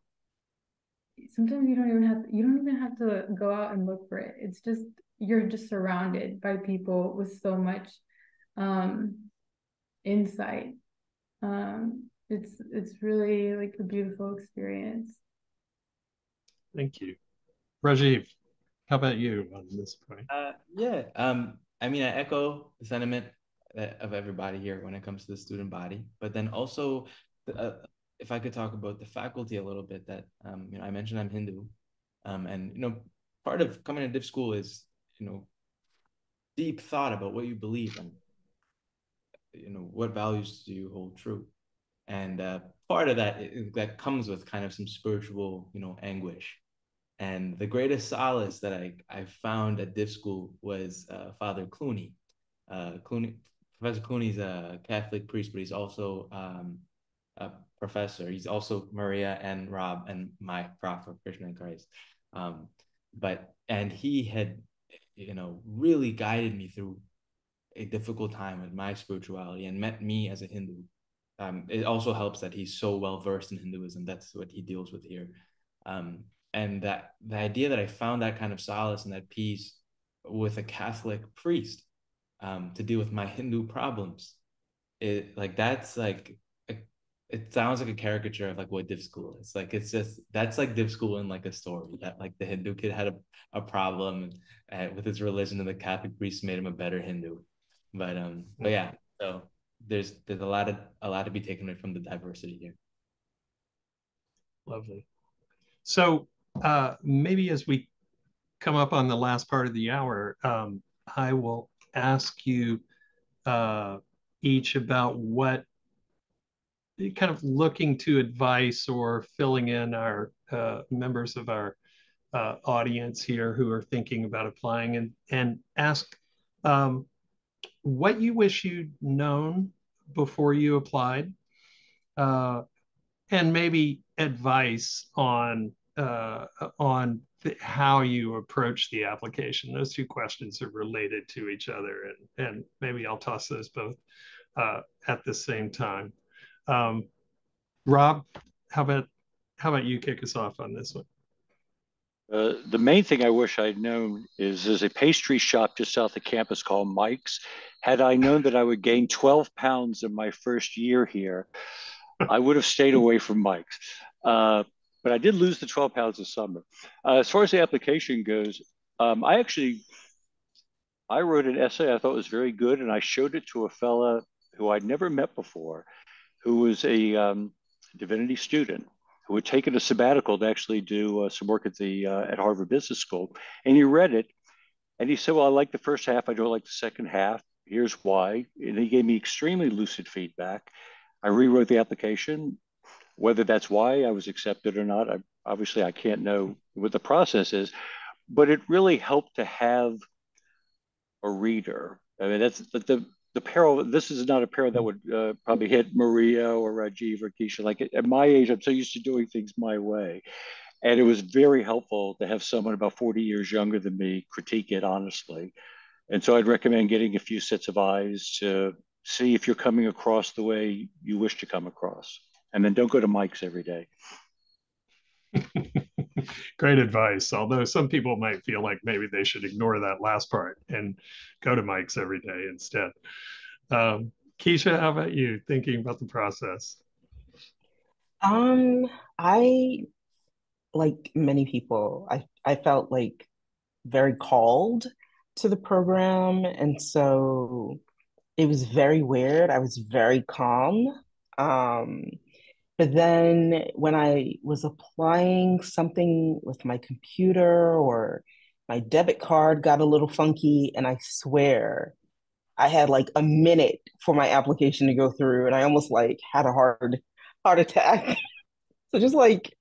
sometimes you don't even have to, you don't even have to go out and look for it. It's just you're just surrounded by people with so much um insight. Um it's it's really like a beautiful experience. Thank you. Rajiv how about you on this point? Uh yeah um i mean i echo the sentiment of everybody here when it comes to the student body. But then also, uh, if I could talk about the faculty a little bit, that um, you know, I mentioned I'm Hindu, um, and you know, part of coming to div school is you know, deep thought about what you believe and you know what values do you hold true, and uh, part of that that comes with kind of some spiritual you know anguish. And the greatest solace that I, I found at div school was uh, Father Clooney. Uh, Clooney, Professor Clooney's a Catholic priest, but he's also um, a professor. He's also Maria and Rob and my prof of Krishna and Christ. Um, but and he had, you know, really guided me through a difficult time with my spirituality and met me as a Hindu. Um, it also helps that he's so well versed in Hinduism. That's what he deals with here. Um, and that the idea that I found that kind of solace and that peace with a Catholic priest um, to deal with my Hindu problems. It like that's like it sounds like a caricature of like what div school is. Like it's just that's like div school in like a story that like the Hindu kid had a, a problem uh, with his religion and the Catholic priest made him a better Hindu. But um but yeah, so there's there's a lot of a lot to be taken away from the diversity here. Lovely. So uh, maybe as we come up on the last part of the hour, um, I will ask you uh, each about what kind of looking to advice or filling in our uh, members of our uh, audience here who are thinking about applying and, and ask um, what you wish you'd known before you applied uh, and maybe advice on uh, on how you approach the application. Those two questions are related to each other, and and maybe I'll toss those both uh, at the same time. Um, Rob, how about how about you kick us off on this one? Uh, the main thing I wish I'd known is there's a pastry shop just south of campus called Mike's. Had I known that I would gain 12 pounds in my first year here, I would have stayed away from Mike's. Uh, but I did lose the 12 pounds this summer. Uh, as far as the application goes, um, I actually I wrote an essay I thought was very good, and I showed it to a fella who I'd never met before, who was a um, divinity student who had taken a sabbatical to actually do uh, some work at the uh, at Harvard Business School, and he read it, and he said, "Well, I like the first half. I don't like the second half. Here's why." And he gave me extremely lucid feedback. I rewrote the application. Whether that's why I was accepted or not, I, obviously I can't know what the process is, but it really helped to have a reader. I mean, that's the, the the peril, this is not a peril that would uh, probably hit Maria or Rajiv or Keisha. Like at my age, I'm so used to doing things my way. And it was very helpful to have someone about 40 years younger than me critique it honestly. And so I'd recommend getting a few sets of eyes to see if you're coming across the way you wish to come across. And then don't go to Mike's every day. Great advice. Although some people might feel like maybe they should ignore that last part and go to Mike's every day instead. Um, Keisha, how about you thinking about the process? Um, I like many people, I I felt like very called to the program, and so it was very weird. I was very calm. Um, but then when I was applying something with my computer or my debit card got a little funky, and I swear I had like a minute for my application to go through, and I almost like had a hard heart attack. so just like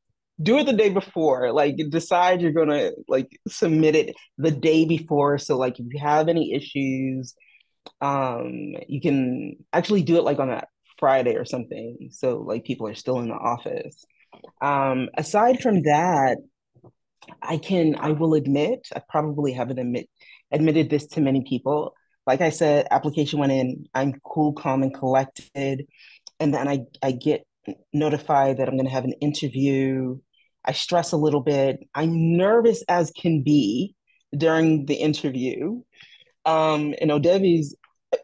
do it the day before. Like decide you're gonna like submit it the day before. So like if you have any issues, um, you can actually do it like on a Friday or something. So like people are still in the office. Um, aside from that, I can I will admit I probably haven't admit admitted this to many people. Like I said, application went in. I'm cool, calm, and collected, and then I I get notified that I'm going to have an interview. I stress a little bit. I'm nervous as can be during the interview. Um, and Odevi's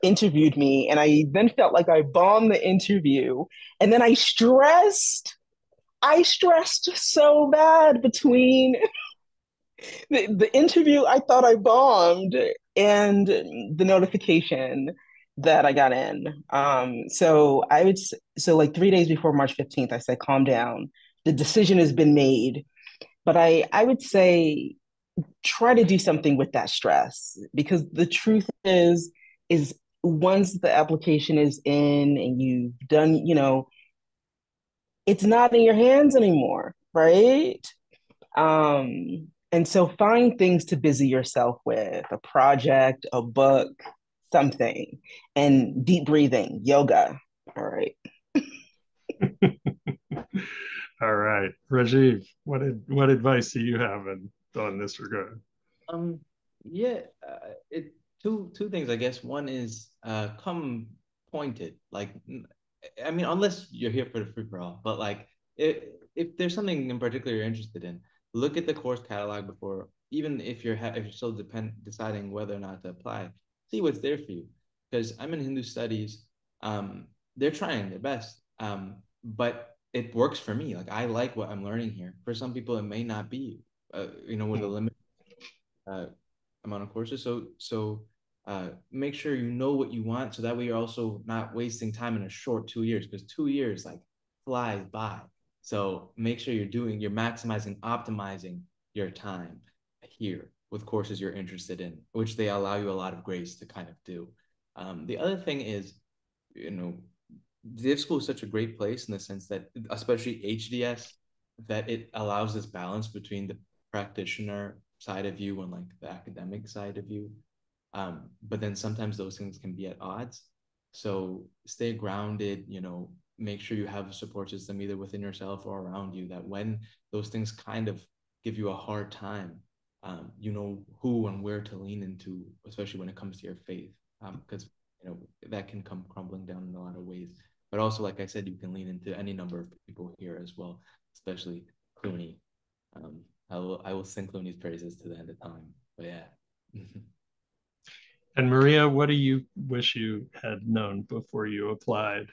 interviewed me and I then felt like I bombed the interview and then I stressed I stressed so bad between the, the interview I thought I bombed and the notification that I got in. Um, so I would so like three days before March 15th, I said, calm down. The decision has been made. But I I would say try to do something with that stress because the truth is is once the application is in and you've done, you know, it's not in your hands anymore, right? Um, and so find things to busy yourself with a project, a book, something, and deep breathing, yoga. All right. All right. Rajiv, what what advice do you have in, on this regard? Um, yeah, uh, it two two things i guess. One is uh come pointed like i mean unless you're here for the free for all but like if, if there's something in particular you're interested in look at the course catalog before even if you're ha- if you're still depend deciding whether or not to apply see what's there for you. Because i'm in hindu studies um they're trying their best um but it works for me. Like i like what i'm learning here. For some people it may not be uh, you know with a limit uh, amount of courses. So so uh, make sure you know what you want so that way you're also not wasting time in a short two years because two years like flies by So make sure you're doing, you're maximizing, optimizing your time here with courses you're interested in, which they allow you a lot of grace to kind of do. Um, the other thing is, you know, div school is such a great place in the sense that, especially HDS, that it allows this balance between the practitioner side of you and like the academic side of you. Um, but then sometimes those things can be at odds. So stay grounded, you know, make sure you have a support system either within yourself or around you that when those things kind of give you a hard time, um, you know who and where to lean into, especially when it comes to your faith, because um, you know that can come crumbling down in a lot of ways. But also, like I said, you can lean into any number of people here as well, especially Clooney. Um, I will I will sing Clooney's praises to the end of time. But yeah. and Maria, what do you wish you had known before you applied?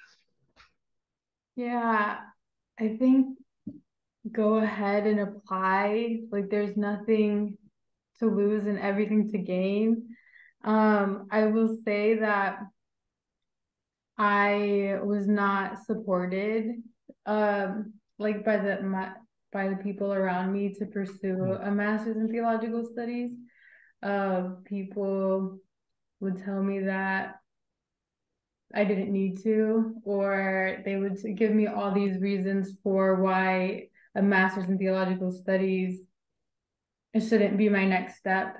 Yeah, I think go ahead and apply. Like there's nothing to lose and everything to gain. Um, I will say that I was not supported um like by the my, by the people around me to pursue hmm. a master's in theological studies. Uh, people would tell me that I didn't need to, or they would give me all these reasons for why a master's in theological studies shouldn't be my next step.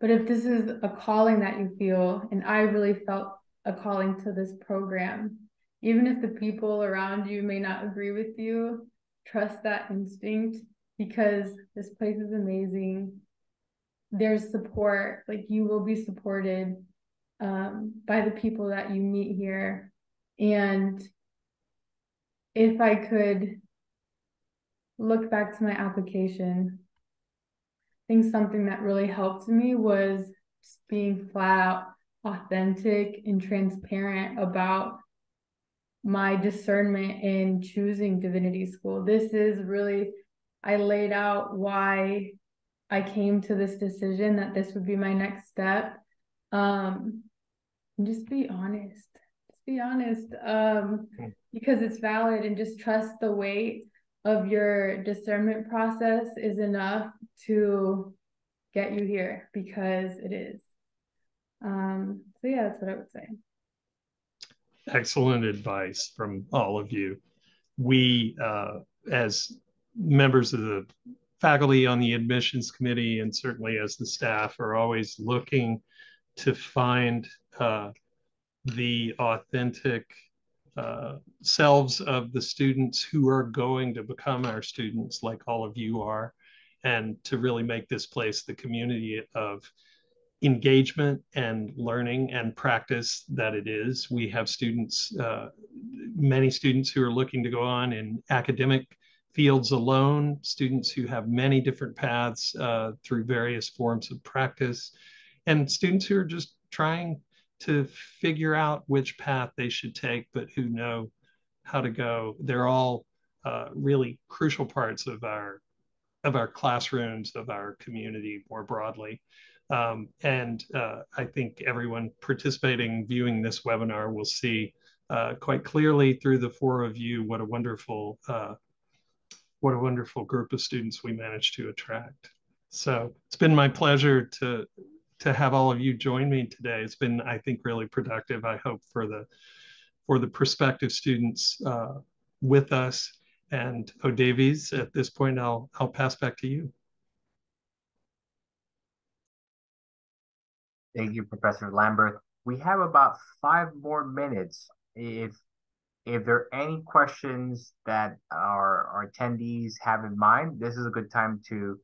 But if this is a calling that you feel, and I really felt a calling to this program, even if the people around you may not agree with you, trust that instinct because this place is amazing. There's support, like you will be supported um, by the people that you meet here. And if I could look back to my application, I think something that really helped me was being flat out authentic and transparent about my discernment in choosing divinity school. This is really, I laid out why I came to this decision that this would be my next step. Um, just be honest. Just be honest. Um, hmm. because it's valid and just trust the weight of your discernment process is enough to get you here because it is. Um, so yeah, that's what I would say. Excellent advice from all of you. We, uh, as members of the faculty on the admissions committee, and certainly as the staff, are always looking to find uh, the authentic uh, selves of the students who are going to become our students, like all of you are, and to really make this place the community of engagement and learning and practice that it is. We have students, uh, many students who are looking to go on in academic fields alone, students who have many different paths uh, through various forms of practice, and students who are just trying to figure out which path they should take, but who know how to go. They're all uh, really crucial parts of our of our classrooms, of our community more broadly. Um, and uh, I think everyone participating, viewing this webinar will see uh, quite clearly through the four of you what a wonderful uh, what a wonderful group of students we managed to attract. So it's been my pleasure to to have all of you join me today. It's been, I think, really productive. I hope for the for the prospective students uh, with us. And O'Davies, at this point, I'll I'll pass back to you. Thank you, Professor Lamberth. We have about five more minutes. If if there are any questions that our, our attendees have in mind, this is a good time to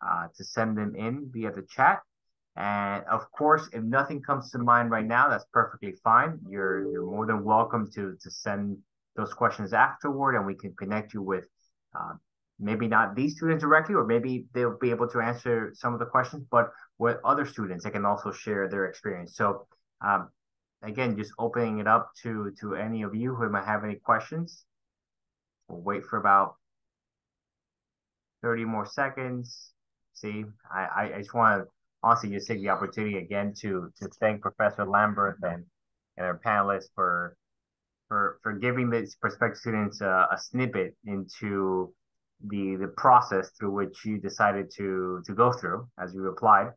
uh, to send them in via the chat. And of course, if nothing comes to mind right now, that's perfectly fine. You're you're more than welcome to to send those questions afterward, and we can connect you with uh, maybe not these students directly, or maybe they'll be able to answer some of the questions, but with other students, they can also share their experience. So um, again, just opening it up to to any of you who might have any questions. We'll wait for about 30 more seconds. See, I, I just want to honestly just take the opportunity again to to thank Professor Lamberth and, and our panelists for for for giving these prospective students a, snippet into the the process through which you decided to to go through as you applied,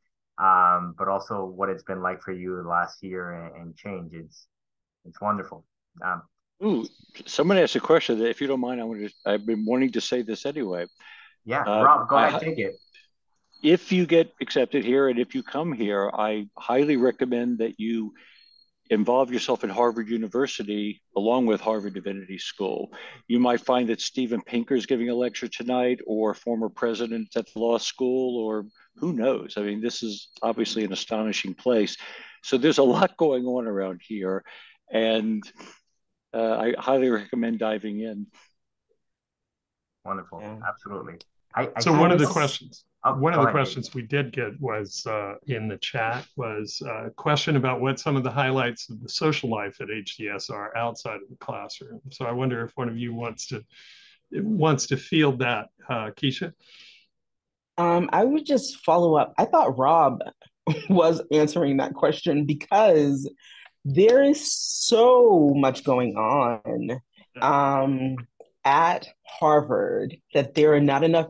um, but also what it's been like for you the last year and, and change. It's it's wonderful. Um, Ooh, someone asked a question that, if you don't mind, I want to. I've been wanting to say this anyway. Yeah, uh, Rob, go ahead, take it. If you get accepted here, and if you come here, I highly recommend that you involve yourself in Harvard University along with Harvard Divinity School. You might find that Steven Pinker is giving a lecture tonight, or former president at the law school, or who knows? I mean, this is obviously an astonishing place. So there's a lot going on around here, and uh, I highly recommend diving in. Wonderful, yeah. absolutely. I, I so one of the questions Oh, One of the ahead. questions we did get was uh, in the chat was a question about what some of the highlights of the social life at HDS are outside of the classroom. So I wonder if one of you wants to wants to field that, uh, Keisha. Um, I would just follow up. I thought Rob was answering that question because there is so much going on um, at Harvard that there are not enough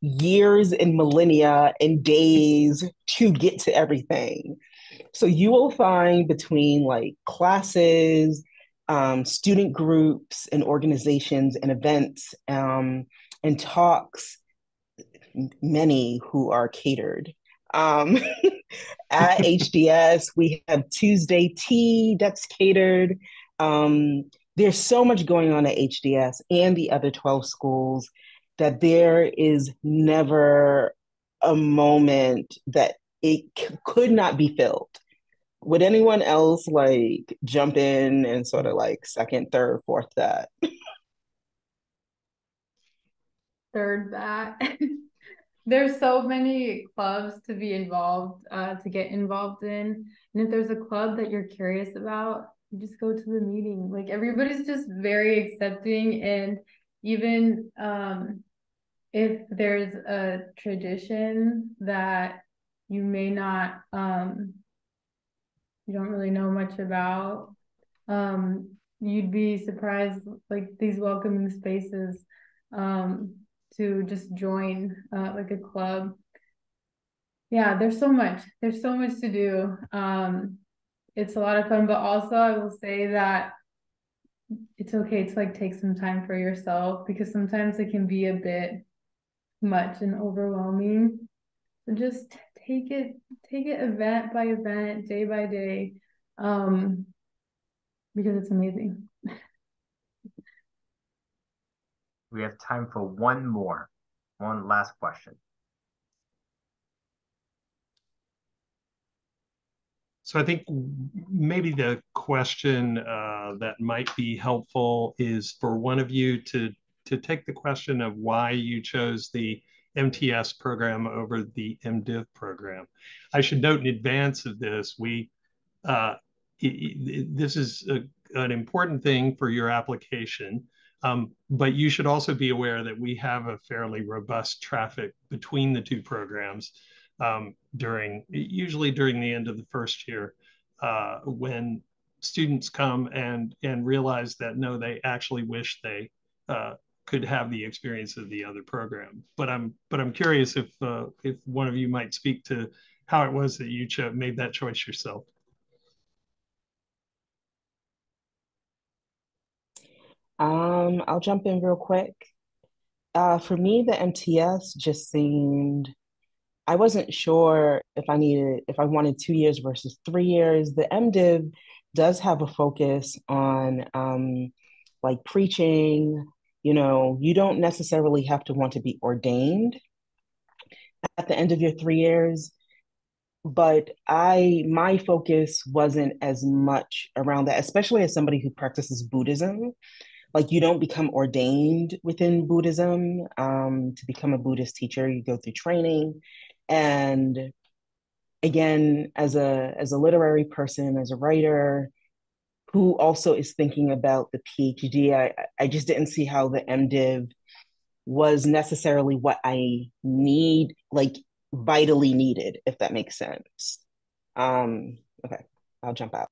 years and millennia and days to get to everything. So you will find between like classes, um, student groups, and organizations and events um, and talks, many who are catered. Um, at HDS, we have Tuesday tea that's catered. Um, there's so much going on at HDS and the other 12 schools that there is never a moment that it c- could not be filled. Would anyone else like jump in and sort of like second, third, fourth that? Third that. there's so many clubs to be involved, uh, to get involved in. And if there's a club that you're curious about, you just go to the meeting. Like everybody's just very accepting and even um if there's a tradition that you may not um you don't really know much about um you'd be surprised like these welcoming spaces um to just join uh, like a club yeah there's so much there's so much to do um it's a lot of fun but also i will say that it's okay to like take some time for yourself because sometimes it can be a bit much and overwhelming. So just take it, take it event by event, day by day, um, because it's amazing. We have time for one more, one last question. So I think maybe the question uh, that might be helpful is for one of you to to take the question of why you chose the MTS program over the MDiv program. I should note in advance of this, we uh, this is a, an important thing for your application, but you should also be aware that we have a fairly robust traffic between the two programs um, during, usually during the end of the first year, uh, when students come and and realize that no, they actually wish they uh, could have the experience of the other program. But I'm but I'm curious if uh, if one of you might speak to how it was that you made that choice yourself. Um, I'll jump in real quick. Uh, for me, the MTS just seemed I wasn't sure if I needed if I wanted two years versus three years. The MDiv does have a focus on um, like preaching, you know, you don't necessarily have to want to be ordained at the end of your three years. But I, my focus wasn't as much around that, especially as somebody who practices Buddhism. Like you don't become ordained within Buddhism. Um, to become a Buddhist teacher, you go through training, and again, as a as a literary person, as a writer, who also is thinking about the PhD. I, I just didn't see how the MDiv was necessarily what I need, like vitally needed, if that makes sense. Um, okay, I'll jump out.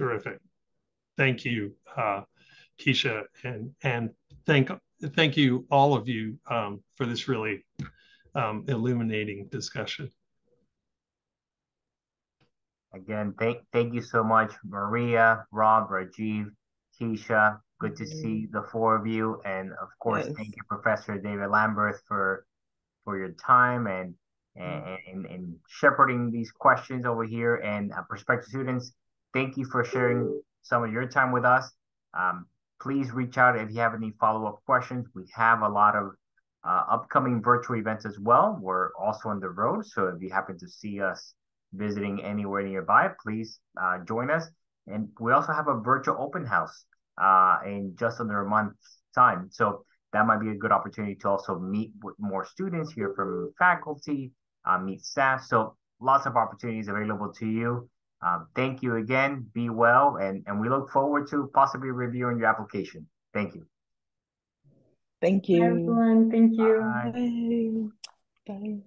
Terrific. Thank you, uh, Keisha, and and thank thank you all of you um, for this really um, illuminating discussion. Again, thank thank you so much, Maria, Rob, Rajiv, Keisha. Good to see the four of you, and of course, yes. thank you, Professor David Lamberth, for for your time and and, and, and shepherding these questions over here. And uh, prospective students, thank you for sharing some of your time with us. Um, please reach out if you have any follow up questions. We have a lot of uh, upcoming virtual events as well. We're also on the road, so if you happen to see us visiting anywhere nearby, please uh, join us. And we also have a virtual open house uh, in just under a month's time. So that might be a good opportunity to also meet with more students, hear from faculty, uh, meet staff. So lots of opportunities available to you. Um, thank you again. Be well, and, and we look forward to possibly reviewing your application. Thank you. Thank you. Everyone. Thank you. Bye. Bye.